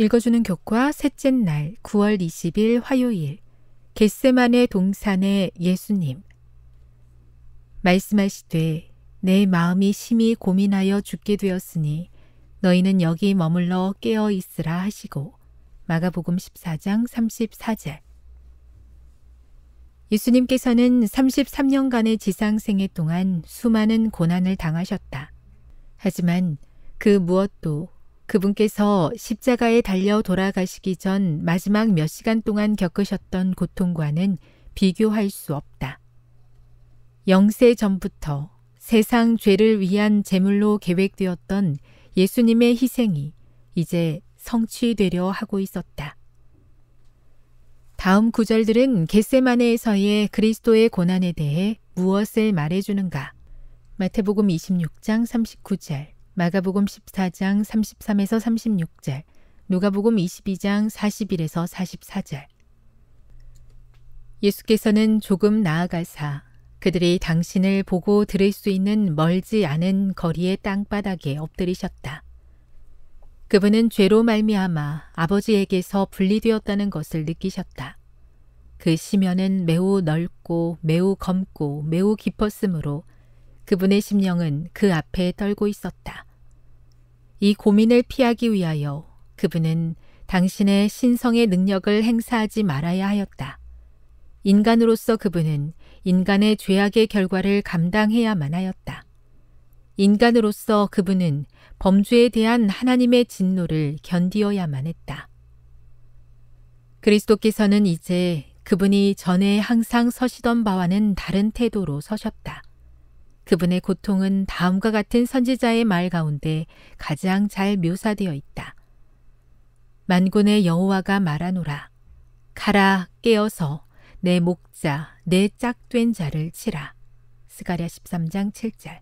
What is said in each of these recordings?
읽어주는 교과 셋째 날 9월 20일 화요일 겟세만의 동산의 예수님 말씀하시되 내 마음이 심히 고민하여 죽게 되었으니 너희는 여기 머물러 깨어 있으라 하시고 마가복음 14장 34절 예수님께서는 33년간의 지상생애 동안 수많은 고난을 당하셨다. 하지만 그 무엇도 그분께서 십자가에 달려 돌아가시기 전 마지막 몇 시간 동안 겪으셨던 고통과는 비교할 수 없다. 영세 전부터 세상 죄를 위한 제물로 계획되었던 예수님의 희생이 이제 성취되려 하고 있었다. 다음 구절들은 겟세마네에서의 그리스도의 고난에 대해 무엇을 말해주는가? 마태복음 26장 39절, 마가복음 14장 33에서 36절, 누가복음 22장 41에서 44절. 예수께서는 조금 나아가사 그들이 당신을 보고 들을 수 있는 멀지 않은 거리의 땅바닥에 엎드리셨다. 그분은 죄로 말미암아 아버지에게서 분리되었다는 것을 느끼셨다. 그 시면은 매우 넓고 매우 검고 매우 깊었으므로 그분의 심령은 그 앞에 떨고 있었다. 이 고민을 피하기 위하여 그분은 당신의 신성의 능력을 행사하지 말아야 하였다. 인간으로서 그분은 인간의 죄악의 결과를 감당해야만 하였다. 인간으로서 그분은 범죄에 대한 하나님의 진노를 견디어야만 했다. 그리스도께서는 이제 그분이 전에 항상 서시던 바와는 다른 태도로 서셨다. 그분의 고통은 다음과 같은 선지자의 말 가운데 가장 잘 묘사되어 있다. 만군의 여호와가 말하노라. 가라 깨어서 내 목자 내 짝된 자를 치라. 스가랴 13장 7절.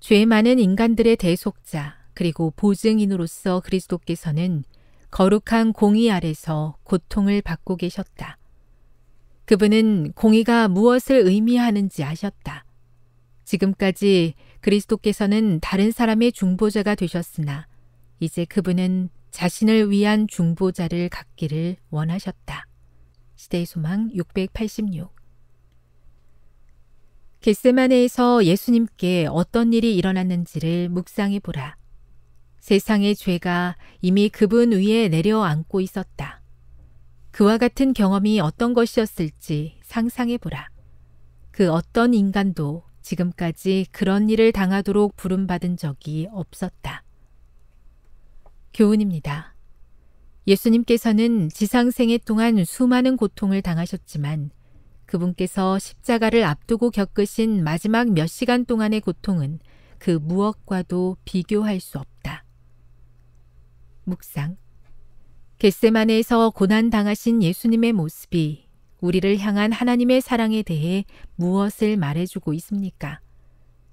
죄 많은 인간들의 대속자 그리고 보증인으로서 그리스도께서는 거룩한 공의 아래서 고통을 받고 계셨다. 그분은 공의가 무엇을 의미하는지 아셨다. 지금까지 그리스도께서는 다른 사람의 중보자가 되셨으나 이제 그분은 자신을 위한 중보자를 갖기를 원하셨다. 시대의 소망 686 겟세마네에서 예수님께 어떤 일이 일어났는지를 묵상해 보라. 세상의 죄가 이미 그분 위에 내려앉고 있었다. 그와 같은 경험이 어떤 것이었을지 상상해 보라. 그 어떤 인간도 지금까지 그런 일을 당하도록 부름받은 적이 없었다. 교훈입니다. 예수님께서는 지상생애 동안 수많은 고통을 당하셨지만 그분께서 십자가를 앞두고 겪으신 마지막 몇 시간 동안의 고통은 그 무엇과도 비교할 수 없다. 묵상. 겟세만에서 고난 당하신 예수님의 모습이 우리를 향한 하나님의 사랑에 대해 무엇을 말해주고 있습니까?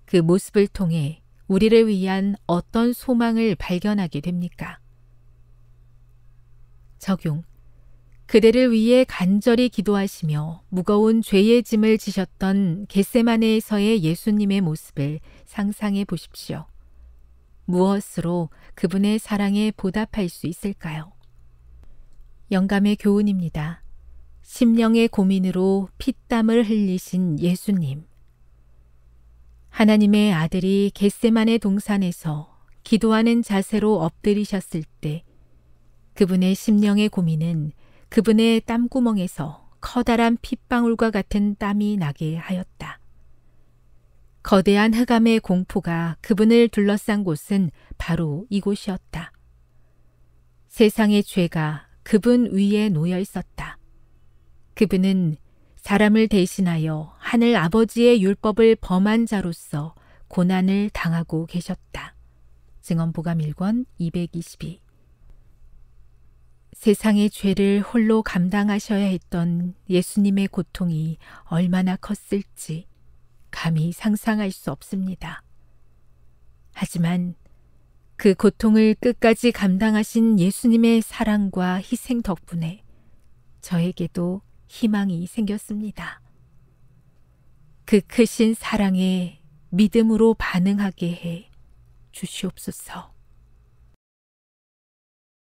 그 모습을 통해 우리를 위한 어떤 소망을 발견하게 됩니까? 적용. 그대를 위해 간절히 기도하시며 무거운 죄의 짐을 지셨던 겟세마네에서의 예수님의 모습을 상상해 보십시오. 무엇으로 그분의 사랑에 보답할 수 있을까요? 영감의 교훈입니다. 심령의 고민으로 피땀을 흘리신 예수님. 하나님의 아들이 겟세만의 동산에서 기도하는 자세로 엎드리셨을 때 그분의 심령의 고민은 그분의 땀구멍에서 커다란 핏방울과 같은 땀이 나게 하였다. 거대한 흑암의 공포가 그분을 둘러싼 곳은 바로 이곳이었다. 세상의 죄가 그분 위에 놓여 있었다. 그분은 사람을 대신하여 하늘 아버지의 율법을 범한 자로서 고난을 당하고 계셨다. 증언보감 1권 222 세상의 죄를 홀로 감당하셔야 했던 예수님의 고통이 얼마나 컸을지 감히 상상할 수 없습니다. 하지만 그 고통을 끝까지 감당하신 예수님의 사랑과 희생 덕분에 저에게도 희망이 생겼습니다. 그 크신 사랑에 믿음으로 반응하게 해 주시옵소서.